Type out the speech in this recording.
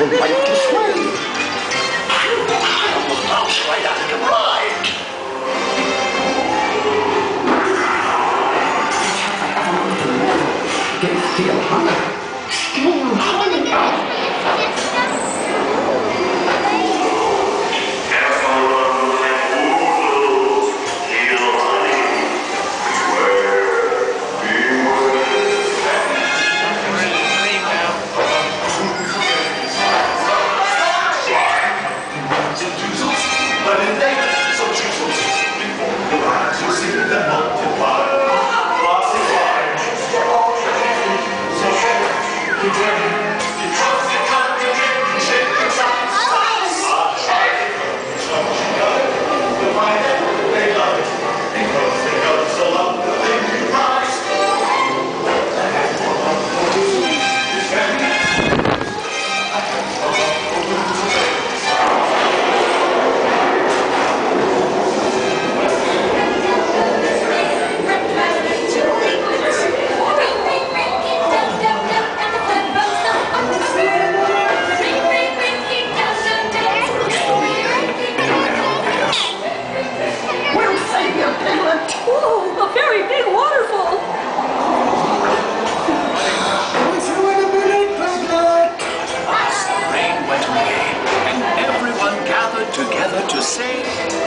from right to sway. I'm a mouse right out of the ride. Get still hungry. Still hungry. Together to say